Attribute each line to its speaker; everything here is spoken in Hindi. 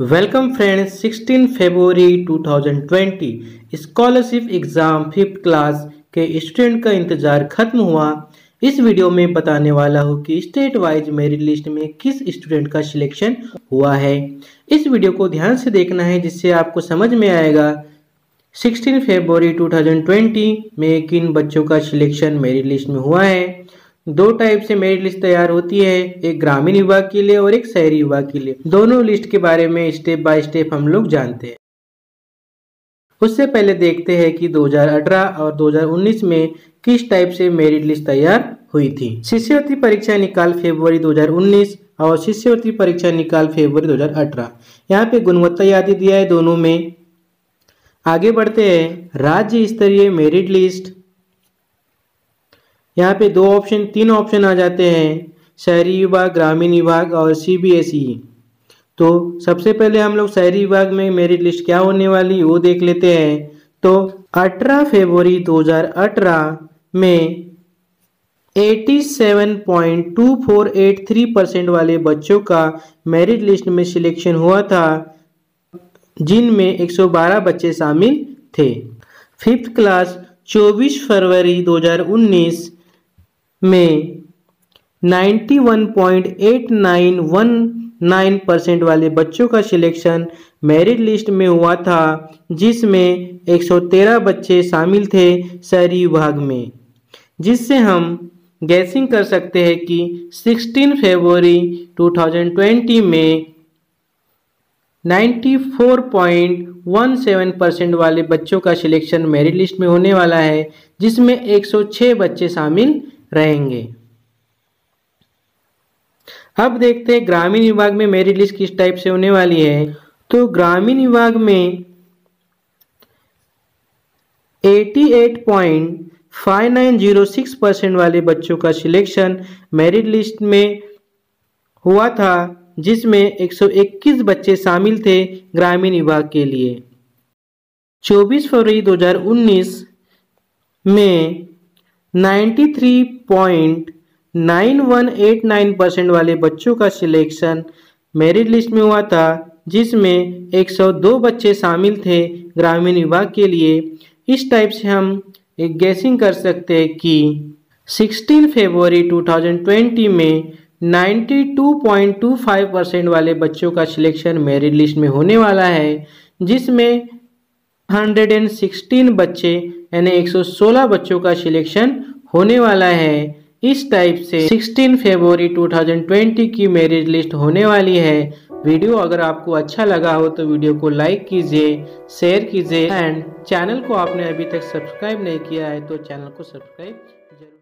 Speaker 1: वेलकम फ्रेंड्स 16 फरवरी 2020 स्कॉलरशिप एग्ज़ाम फिफ्थ क्लास के स्टूडेंट का इंतज़ार खत्म हुआ। इस वीडियो में बताने वाला हूँ कि स्टेट वाइज मेरिट लिस्ट में किस स्टूडेंट का सिलेक्शन हुआ है। इस वीडियो को ध्यान से देखना है, जिससे आपको समझ में आएगा। 16 फरवरी 2020 में किन बच्चों का सिलेक्शन मेरिट लिस्ट में हुआ है। दो टाइप से मेरिट लिस्ट तैयार होती है, एक ग्रामीण विभाग के लिए और एक शहरी विभाग के लिए। दोनों लिस्ट के बारे में स्टेप बाय स्टेप हम लोग जानते हैं। उससे पहले देखते हैं कि 2018 और 2019 में किस टाइप से मेरिट लिस्ट तैयार हुई थी। शिष्यवृत्ति परीक्षा निकाल फरवरी 2019 और शिष्यवृत्ति परीक्षा निकाल फरवरी 2018 यहाँ पे गुणवत्ता यादी दिया है दोनों में। आगे बढ़ते हैं। राज्य स्तरीय मेरिट लिस्ट यहाँ पे दो ऑप्शन तीन ऑप्शन आ जाते हैं। शहरी विभाग, ग्रामीण विभाग और सीबीएसई। तो सबसे पहले हम लोग शहरी विभाग में मेरिट लिस्ट क्या होने वाली, वो देख लेते हैं। तो 18 फरवरी 2018 में 87.2483 परसेंट वाले बच्चों का मेरिट लिस्ट में सिलेक्शन हुआ था, जिनमें 112 बच्चे शामिल थे। फिफ्थ क्लास 24 फरवरी 2019 में 91.8919 परसेंट वाले बच्चों का सिलेक्शन मेरिट लिस्ट में हुआ था, जिसमें 113 बच्चे शामिल थे शहरी विभाग में। जिससे हम गैसिंग कर सकते हैं कि 16 फरवरी 2020 में 94.17 परसेंट वाले बच्चों का सिलेक्शन मेरिट लिस्ट में होने वाला है, जिसमें 106 बच्चे शामिल रहेंगे। अब देखते हैं ग्रामीण विभाग में मेरिट लिस्ट किस टाइप से होने वाली है। तो ग्रामीण विभाग में 88.5906 परसेंट वाले बच्चों का सिलेक्शन मेरिट लिस्ट में हुआ था, जिसमें 121 बच्चे शामिल थे ग्रामीण विभाग के लिए। 24 फरवरी 2019 में 93.9189 परसेंट वाले बच्चों का सिलेक्शन मेरिट लिस्ट में हुआ था, जिसमें 102 बच्चे शामिल थे ग्रामीण विभाग के लिए। इस टाइप से हम एक गैसिंग कर सकते हैं कि 16 फरवरी 2020 में 92.25 परसेंट वाले बच्चों का सिलेक्शन मेरिट लिस्ट में होने वाला है, जिसमें 116 बच्चे यानी 116 बच्चों का सिलेक्शन होने वाला है। इस टाइप से 16 फरवरी 2020 की मैरिज लिस्ट होने वाली है। वीडियो अगर आपको अच्छा लगा हो तो वीडियो को लाइक कीजिए शेयर कीजिए एंड चैनल को आपने अभी तक सब्सक्राइब नहीं किया है तो चैनल को सब्सक्राइब